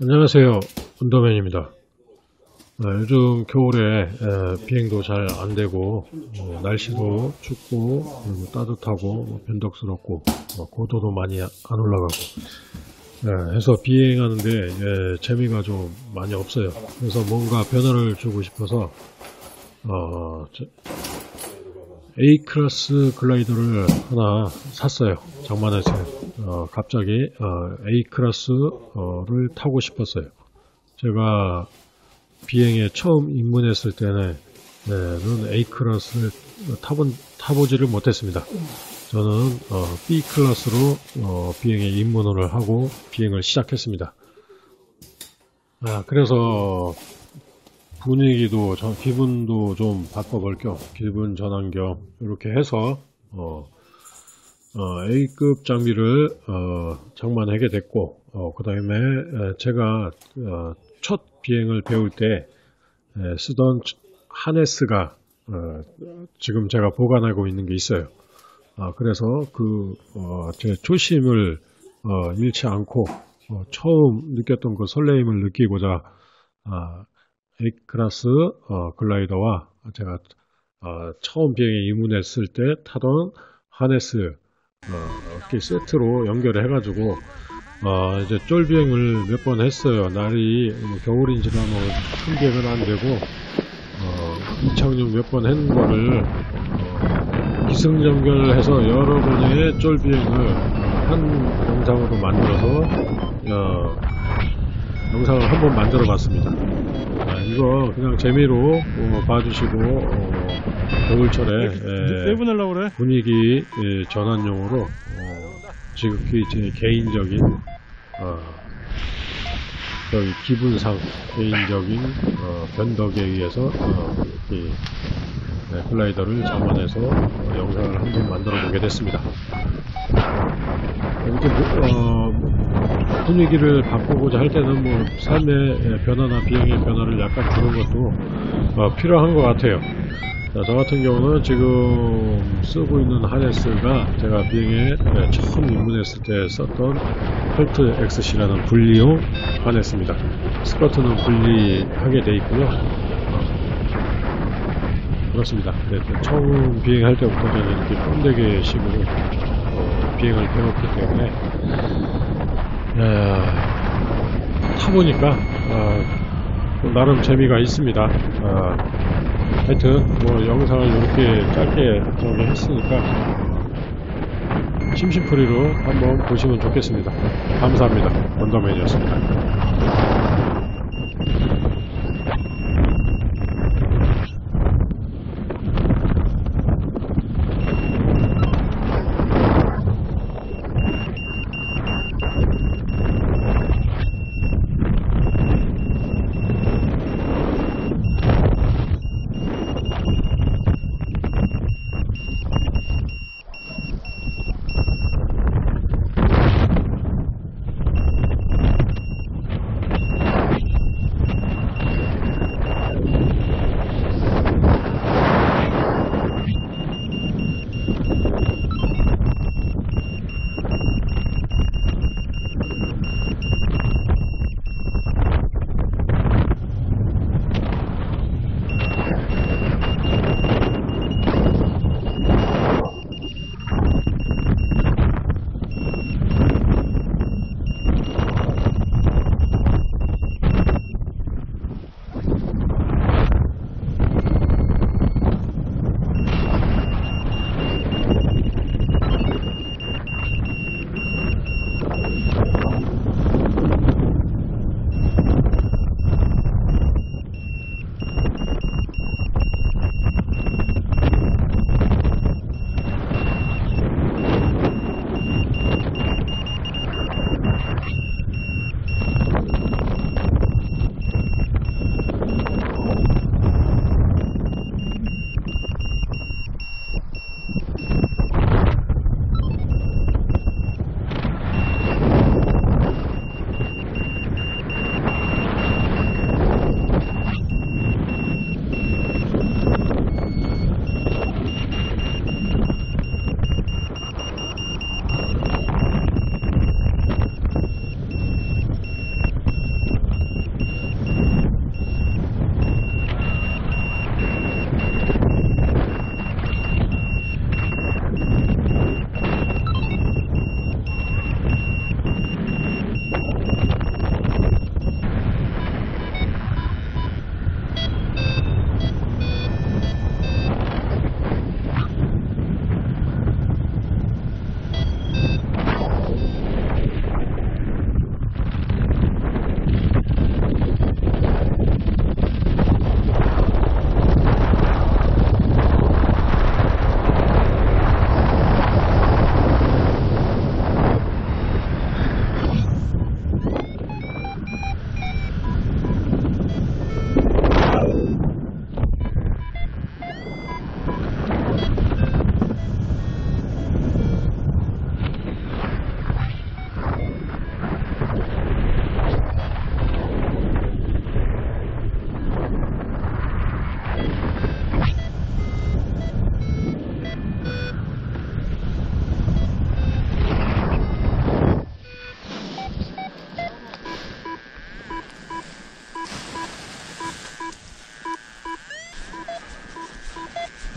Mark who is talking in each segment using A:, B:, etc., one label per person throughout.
A: 안녕하세요. 운더맨입니다. 아, 요즘 겨울에 에, 비행도 잘 안 되고 어, 날씨도 춥고 그리고 따뜻하고 뭐 변덕스럽고 뭐 고도도 많이 안 올라가고 예, 해서 비행하는데 예, 재미가 좀 많이 없어요. 그래서 뭔가 변화를 주고 싶어서 어, 저- A 클래스 글라이더를 하나 샀어요. 장만해서요. 어, 갑자기 어, A 클래스를 타고 싶었어요. 제가 비행에 처음 입문했을 때는 는 A 클래스를 타본, 타보지를 못했습니다. 저는 어, B 클래스로 어, 비행에 입문을 하고 비행을 시작했습니다. 아, 그래서 분위기도 저 기분도 좀 바꿔볼 겸 기분 전환 겸 이렇게 해서 어, 어, A급 장비를 어, 장만하게 됐고 그 다음에 제가 어, 첫 비행을 배울 때 에, 쓰던 하네스가 어, 지금 제가 보관하고 있는 게 있어요. 아, 그래서 그 어, 제 초심을 어, 잃지 않고 어, 처음 느꼈던 그 설레임을 느끼고자 아, A클래스 어, 글라이더와 제가 어, 처음 비행에 입문했을 때 타던 하네스 어, 이렇게 세트로 연결을 해가지고 어, 이제 쫄 비행을 몇 번 했어요. 날이 뭐 겨울인지라 뭐큰 비행은 안 되고 어, 이착륙 몇 번 했는 거를 어, 기승전결해서 여러 번의 쫄 비행을 한 영상으로 만들어서 어, 영상을 한번 만들어 봤습니다. 아, 이거 그냥 재미로 어, 봐주시고 어, 겨울철에 에,
B: 내보내려고 그래?
A: 분위기 예, 전환용으로 어, 지극히 제 개인적인 어, 저희 기분상 개인적인 어, 변덕에 의해서 어, 이 네, 글라이더를 장만해서 어, 영상을 한번 만들어 보게 됐습니다. 이렇게 뭐, 어, 분위기를 바꾸고자 할 때는 뭐 삶의 변화나 비행의 변화를 약간 주는 것도 어, 필요한 것 같아요. 자, 저 같은 경우는 지금 쓰고 있는 하네스가 제가 비행에 네, 처음 입문했을 때 썼던 펄트 XC라는 분리용 하네스입니다. 스커트는 분리하게 돼 있고요. 어, 그렇습니다. 네, 네, 처음 비행할 때부터 저는 이렇게 뻔데게 식으로 어, 비행을 배웠기 때문에 에, 타보니까 어, 또 나름 재미가 있습니다. 어, 하여튼 뭐 영상을 이렇게 짧게 저기 했으니까 심심풀이로 한번 보시면 좋겠습니다. 감사합니다. 원더맨이었습니다.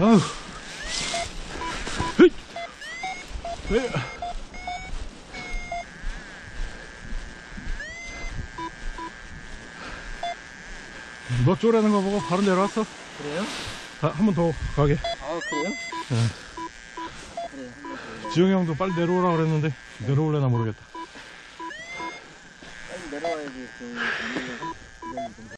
B: 헤이. 헤이. 너 쪼라는 거 보고 바로 내려왔어.
C: 그래요?
B: 한번 더 가게.
C: 아 그래요? 그래 더
B: 지영이 형도 빨리 내려오라 그랬는데 내려올래나 모르겠다.
C: 빨리 내려와야지 그